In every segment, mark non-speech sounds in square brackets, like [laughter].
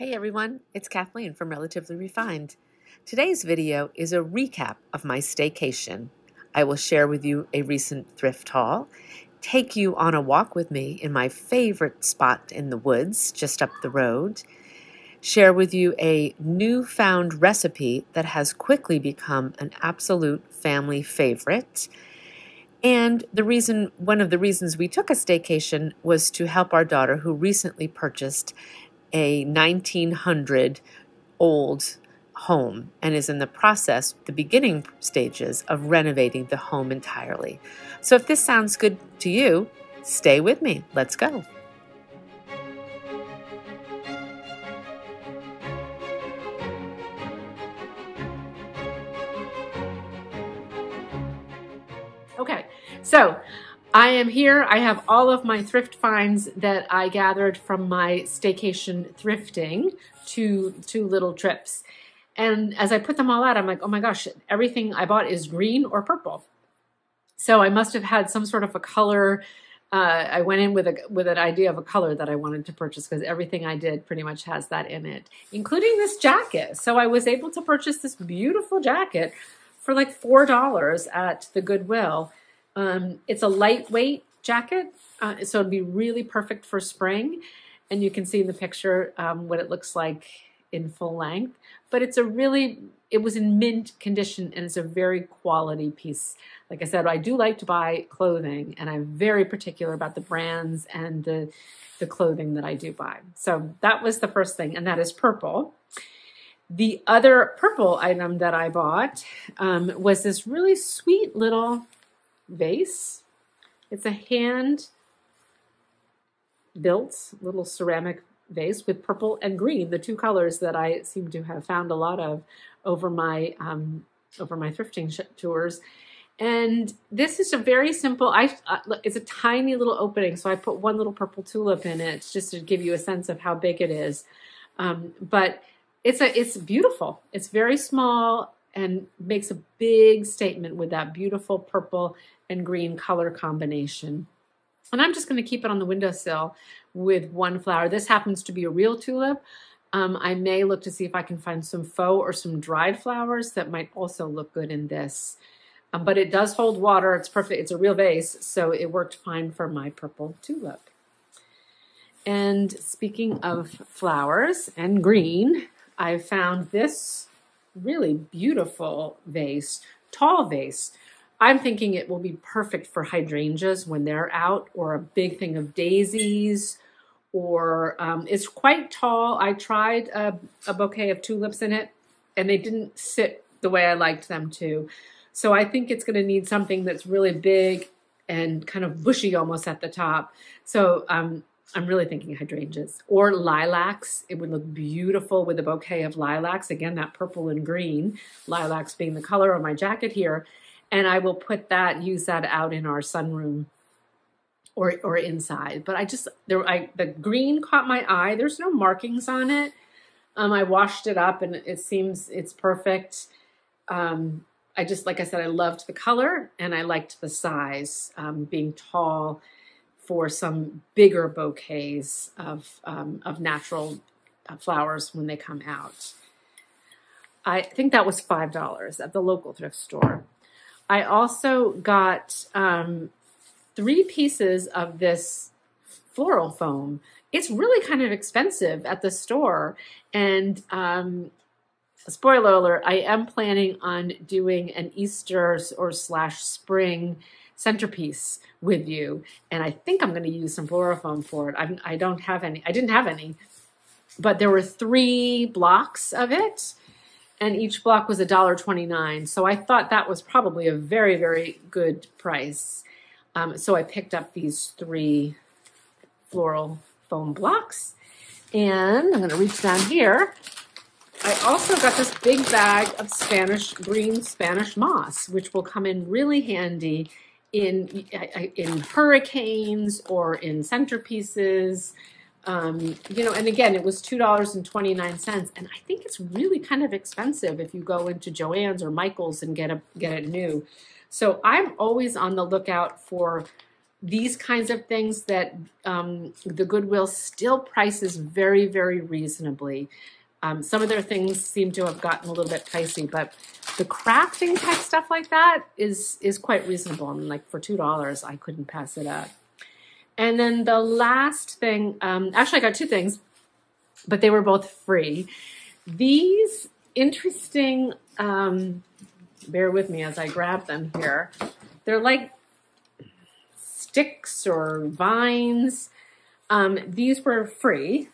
Hey everyone, it's Kathleen from Relatively Refined. Today's video is a recap of my staycation. I will share with you a recent thrift haul, take you on a walk with me in my favorite spot in the woods just up the road, share with you a newfound recipe that has quickly become an absolute family favorite. And the reason, one of the reasons we took a staycation was to help our daughter who recently purchased a 1900 old home and is in the process, the beginning stages of renovating the home entirely. So if this sounds good to you, stay with me. Let's go. Okay, so I am here. I have all of my thrift finds that I gathered from my staycation thrifting, two, two little trips. And as I put them all out, I'm like, oh my gosh, everything I bought is green or purple. So I must have had some sort of a color. Uh, I went in with a with an idea of a color that I wanted to purchase because everything I did pretty much has that in it, including this jacket. So I was able to purchase this beautiful jacket for like four dollars at the Goodwill. Um, it's a lightweight jacket, uh, so it'd be really perfect for spring. And you can see in the picture um, what it looks like in full length. But it's a really, it was in mint condition and it's a very quality piece. Like I said, I do like to buy clothing and I'm very particular about the brands and the, the clothing that I do buy. So that was the first thing, and that is purple. The other purple item that I bought um, was this really sweet little vase. It's a hand built little ceramic vase with purple and green, the two colors that I seem to have found a lot of over my um, over my thrifting tours. And this is a very simple. I uh, it's a tiny little opening, so I put one little purple tulip in it just to give you a sense of how big it is. Um, but it's a it's beautiful. It's very small and makes a big statement with that beautiful purple and green color combination. And I'm just going to keep it on the windowsill with one flower. This happens to be a real tulip. Um, I may look to see if I can find some faux or some dried flowers that might also look good in this. Um, but it does hold water. It's perfect. It's a real vase, so it worked fine for my purple tulip. And speaking of flowers and green, I found this really beautiful vase, tall vase. I'm thinking it will be perfect for hydrangeas when they're out or a big thing of daisies or um, it's quite tall. I tried a, a bouquet of tulips in it and they didn't sit the way I liked them to. So I think it's going to need something that's really big and kind of bushy almost at the top. So um, I'm really thinking hydrangeas or lilacs. It would look beautiful with a bouquet of lilacs. Again, that purple and green, lilacs being the color of my jacket here. And I will put that, use that out in our sunroom or, or inside. But I just, there, I, the green caught my eye. There's no markings on it. Um, I washed it up and it seems it's perfect. Um, I just, like I said, I loved the color and I liked the size, um, being tall for some bigger bouquets of, um, of natural uh, flowers when they come out. I think that was $5 at the local thrift store. I also got um, three pieces of this floral foam. It's really kind of expensive at the store. And um, spoiler alert, I am planning on doing an Easter or slash spring centerpiece with you. And I think I'm going to use some floral foam for it. I'm, I don't have any. I didn't have any. But there were three blocks of it. And each block was $1.29. So I thought that was probably a very, very good price. Um, so I picked up these three floral foam blocks. And I'm going to reach down here. I also got this big bag of Spanish green Spanish moss, which will come in really handy in in hurricanes or in centerpieces. Um, you know, and again, it was two dollars and twenty nine cents, and I think it's really kind of expensive if you go into Joann's or Michael's and get a get it new. So I'm always on the lookout for these kinds of things that um, the Goodwill still prices very, very reasonably. Um, some of their things seem to have gotten a little bit pricey, but the crafting type stuff like that is is quite reasonable. I mean, like for two dollars, I couldn't pass it up. And then the last thing, um, actually, I got two things, but they were both free. These interesting, um, bear with me as I grab them here. They're like sticks or vines. Um, these were free.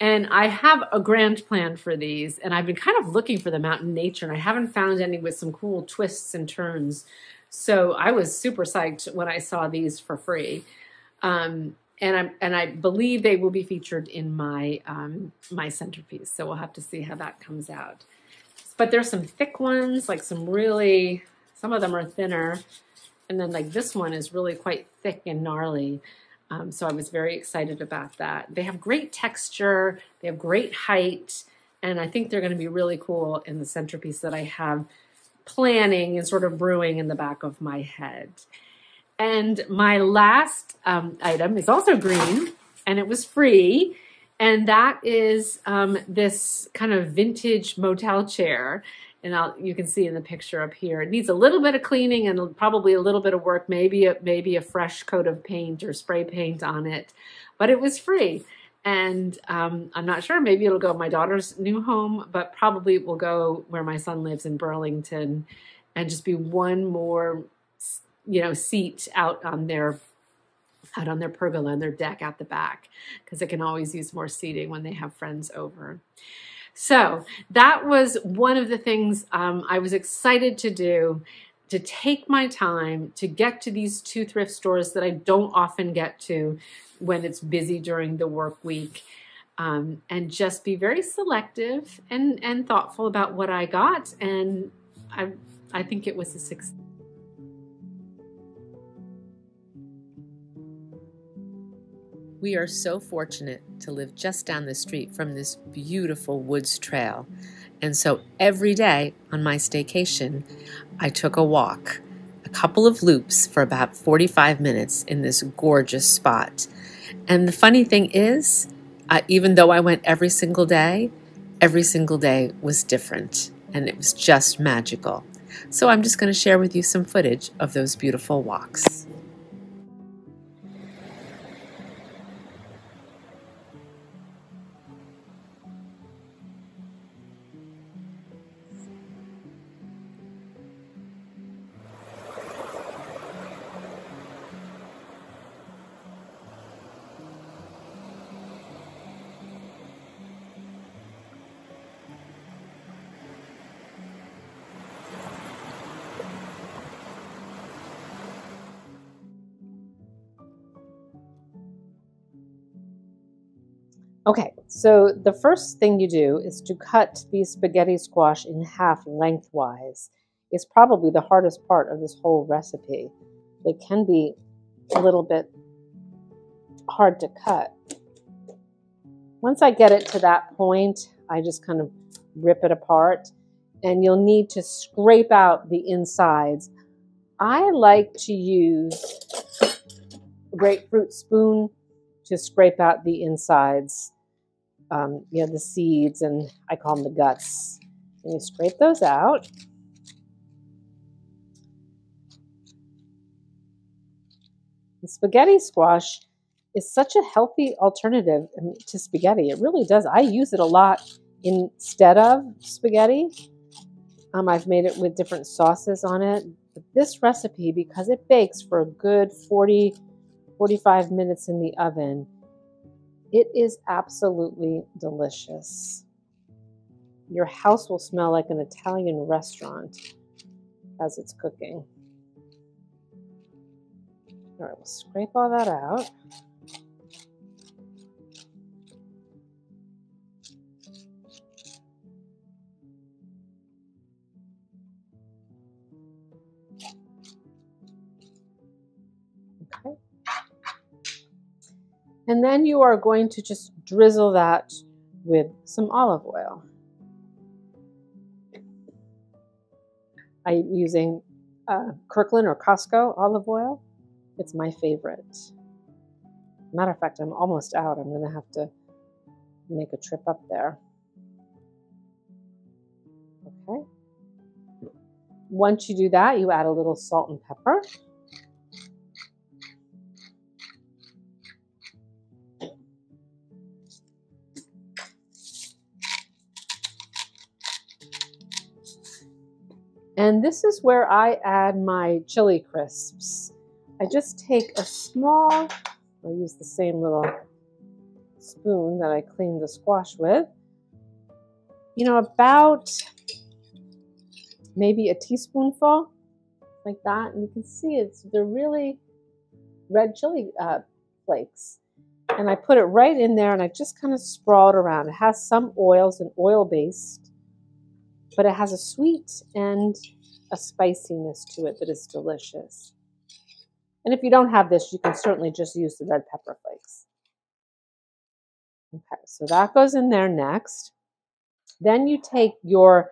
And I have a grand plan for these, and I've been kind of looking for them out in nature, and I haven't found any with some cool twists and turns. So I was super psyched when I saw these for free. Um, and I and I believe they will be featured in my um, my centerpiece. So we'll have to see how that comes out. But there's some thick ones, like some really. Some of them are thinner, and then like this one is really quite thick and gnarly. Um, so I was very excited about that. They have great texture, they have great height, and I think they're going to be really cool in the centerpiece that I have planning and sort of brewing in the back of my head. And my last um, item is also green, and it was free. And that is um, this kind of vintage motel chair and I'll, you can see in the picture up here. It needs a little bit of cleaning and probably a little bit of work, maybe a, maybe a fresh coat of paint or spray paint on it, but it was free. And um, I'm not sure, maybe it'll go my daughter's new home, but probably it will go where my son lives in Burlington and just be one more, you know, seat out on their out on their pergola and their deck out the back because it can always use more seating when they have friends over. So that was one of the things um, I was excited to do to take my time to get to these two thrift stores that I don't often get to when it's busy during the work week. Um, and just be very selective and, and thoughtful about what I got. And I, I think it was a success. We are so fortunate to live just down the street from this beautiful woods trail. And so every day on my staycation, I took a walk, a couple of loops for about 45 minutes in this gorgeous spot. And the funny thing is, uh, even though I went every single day, every single day was different and it was just magical. So I'm just going to share with you some footage of those beautiful walks. Okay, so the first thing you do is to cut these spaghetti squash in half lengthwise. It's probably the hardest part of this whole recipe. They can be a little bit hard to cut. Once I get it to that point, I just kind of rip it apart and you'll need to scrape out the insides. I like to use a grapefruit spoon to scrape out the insides um, you know, the seeds and I call them the guts. And you scrape those out. The spaghetti squash is such a healthy alternative to spaghetti. It really does. I use it a lot instead of spaghetti. Um, I've made it with different sauces on it. But this recipe, because it bakes for a good 40, 45 minutes in the oven, it is absolutely delicious. Your house will smell like an Italian restaurant as it's cooking. All right, we'll scrape all that out. And then you are going to just drizzle that with some olive oil. I'm using uh, Kirkland or Costco olive oil. It's my favorite. Matter of fact, I'm almost out. I'm going to have to make a trip up there. Okay. Once you do that, you add a little salt and pepper. And this is where I add my chili crisps. I just take a small, I'll use the same little spoon that I cleaned the squash with. You know, about maybe a teaspoonful, like that. And you can see it's, they're really red chili uh, flakes. And I put it right in there and I just kind of sprawl it around. It has some oils and oil based but it has a sweet and a spiciness to it that is delicious. And if you don't have this, you can certainly just use the red pepper flakes. Okay, so that goes in there next. Then you take your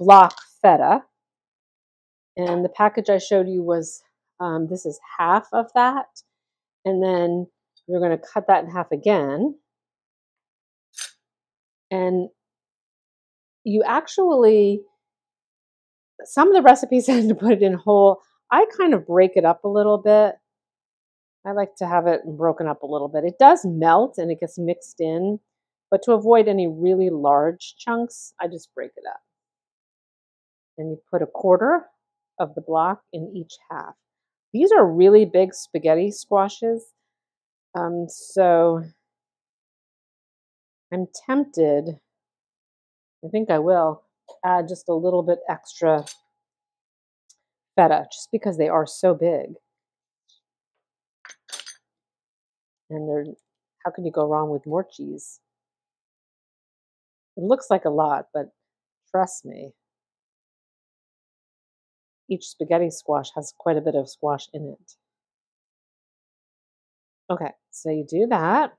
block feta, and the package I showed you was um, this is half of that, and then you're going to cut that in half again. And you actually some of the recipes [laughs] tend to put it in whole. I kind of break it up a little bit. I like to have it broken up a little bit. It does melt and it gets mixed in, but to avoid any really large chunks, I just break it up. And you put a quarter of the block in each half. These are really big spaghetti squashes. Um, so I'm tempted I think I will add just a little bit extra feta just because they are so big. And they're, how can you go wrong with more cheese? It looks like a lot, but trust me, each spaghetti squash has quite a bit of squash in it. Okay, so you do that.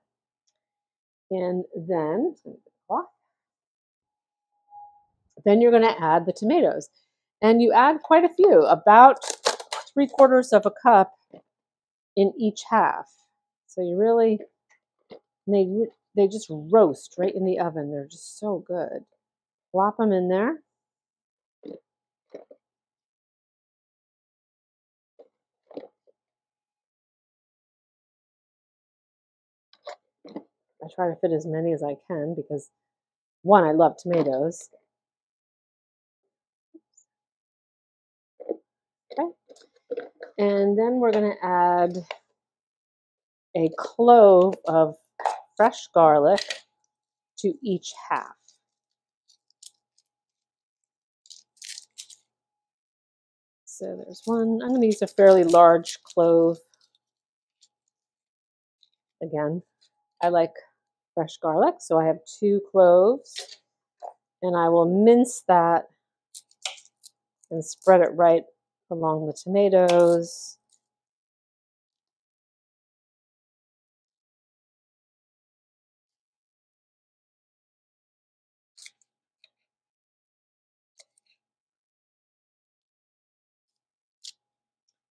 And then, then you're going to add the tomatoes. And you add quite a few, about three quarters of a cup in each half. So you really, they, they just roast right in the oven. They're just so good. Plop them in there. I try to fit as many as I can because one, I love tomatoes. And then we're going to add a clove of fresh garlic to each half. So there's one. I'm going to use a fairly large clove. Again, I like fresh garlic, so I have two cloves. And I will mince that and spread it right along the tomatoes.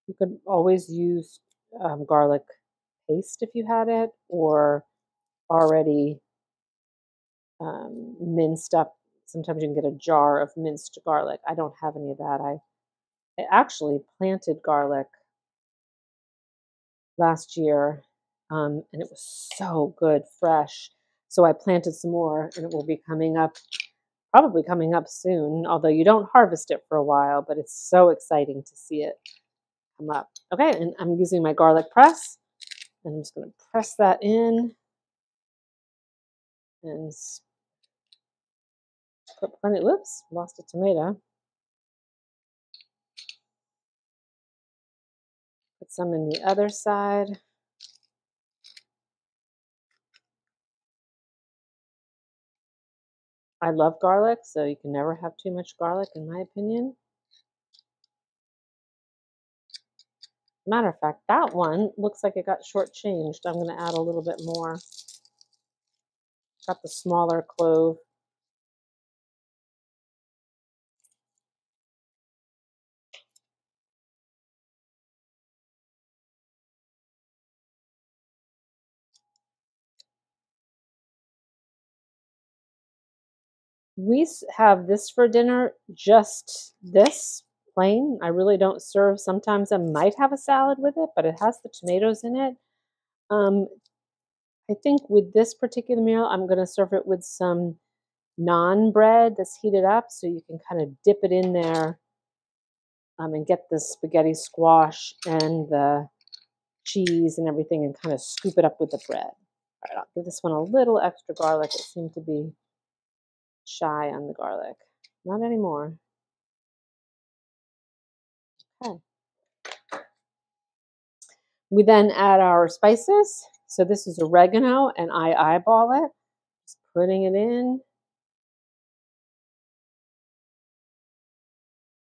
You could always use um, garlic paste if you had it, or already um, minced up. Sometimes you can get a jar of minced garlic. I don't have any of that. I I actually planted garlic last year um, and it was so good fresh. So I planted some more and it will be coming up, probably coming up soon, although you don't harvest it for a while, but it's so exciting to see it come up. Okay, and I'm using my garlic press and I'm just going to press that in and put plenty, whoops, lost a tomato. Some in the other side. I love garlic, so you can never have too much garlic, in my opinion. Matter of fact, that one looks like it got shortchanged. I'm going to add a little bit more. Got the smaller clove. We have this for dinner, just this plain. I really don't serve. Sometimes I might have a salad with it, but it has the tomatoes in it. Um, I think with this particular meal, I'm going to serve it with some naan bread that's heated up so you can kind of dip it in there um, and get the spaghetti squash and the cheese and everything and kind of scoop it up with the bread. All right, I'll give this one a little extra garlic. It seemed to be shy on the garlic. Not anymore. Okay. We then add our spices. So this is oregano and I eyeball it. Just putting it in.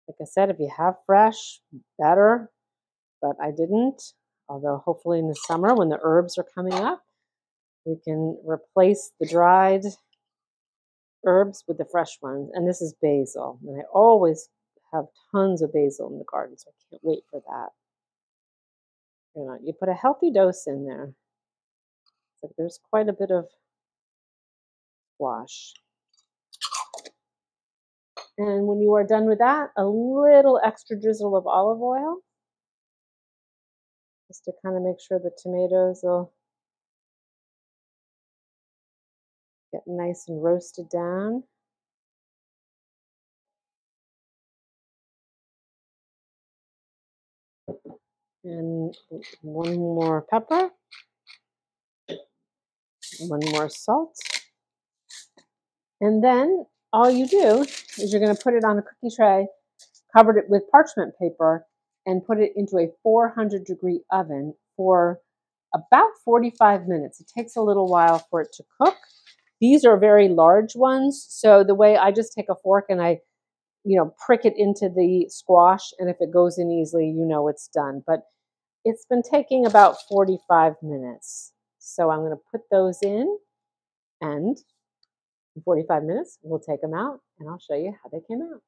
Like I said, if you have fresh, better, but I didn't. Although hopefully in the summer when the herbs are coming up, we can replace the dried herbs with the fresh ones. And this is basil. And I always have tons of basil in the garden, so I can't wait for that. You put a healthy dose in there. There's quite a bit of wash. And when you are done with that, a little extra drizzle of olive oil, just to kind of make sure the tomatoes will get nice and roasted down. And one more pepper, one more salt. And then all you do is you're going to put it on a cookie tray, covered it with parchment paper, and put it into a 400 degree oven for about 45 minutes. It takes a little while for it to cook. These are very large ones, so the way I just take a fork and I, you know, prick it into the squash, and if it goes in easily, you know it's done. But it's been taking about 45 minutes. So I'm going to put those in, and in 45 minutes, we'll take them out, and I'll show you how they came out.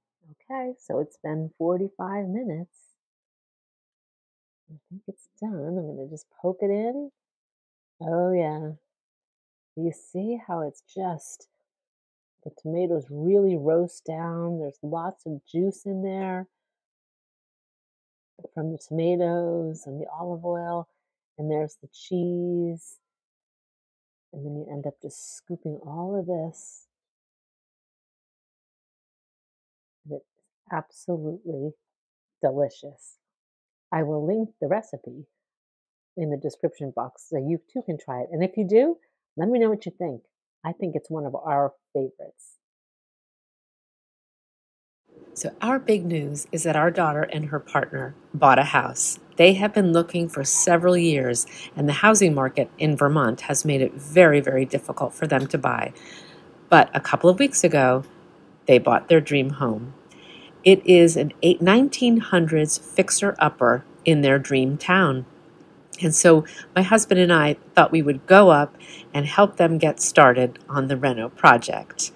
Okay, so it's been 45 minutes. I think it's done. I'm going to just poke it in. Oh, yeah. You see how it's just the tomatoes really roast down. There's lots of juice in there from the tomatoes and the olive oil, and there's the cheese. And then you end up just scooping all of this. It's absolutely delicious. I will link the recipe in the description box so you too can try it. And if you do, let me know what you think. I think it's one of our favorites. So, our big news is that our daughter and her partner bought a house. They have been looking for several years, and the housing market in Vermont has made it very, very difficult for them to buy. But a couple of weeks ago, they bought their dream home. It is an 1900s fixer upper in their dream town. And so my husband and I thought we would go up and help them get started on the Reno project.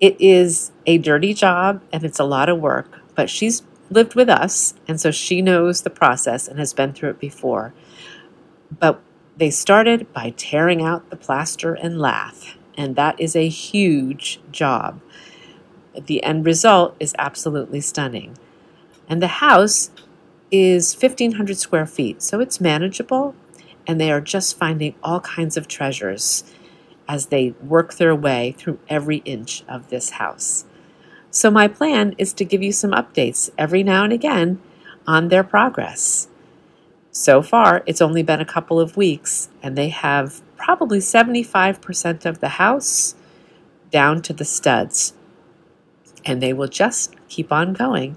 It is a dirty job and it's a lot of work, but she's lived with us and so she knows the process and has been through it before. But they started by tearing out the plaster and lath, and that is a huge job. The end result is absolutely stunning. And the house is 1,500 square feet, so it's manageable, and they are just finding all kinds of treasures as they work their way through every inch of this house. So, my plan is to give you some updates every now and again on their progress. So far, it's only been a couple of weeks, and they have probably 75% of the house down to the studs. And they will just keep on going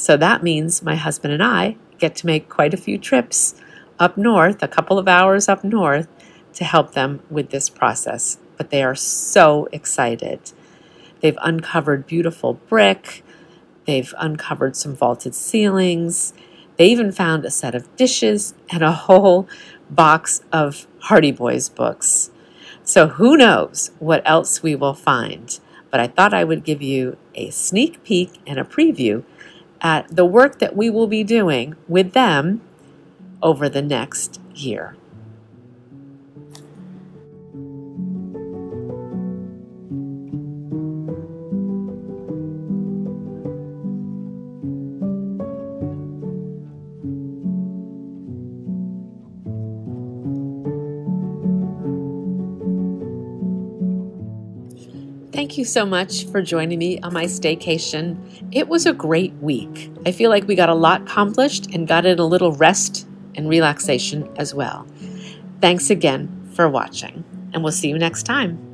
so that means my husband and I get to make quite a few trips up north, a couple of hours up north, to help them with this process. But they are so excited. They've uncovered beautiful brick, they've uncovered some vaulted ceilings, they even found a set of dishes and a whole box of Hardy Boys books. So who knows what else we will find? But I thought I would give you a sneak peek and a preview at the work that we will be doing with them over the next year. Thank you so much for joining me on my staycation. It was a great week. I feel like we got a lot accomplished and got in a little rest and relaxation as well. Thanks again for watching, and we'll see you next time.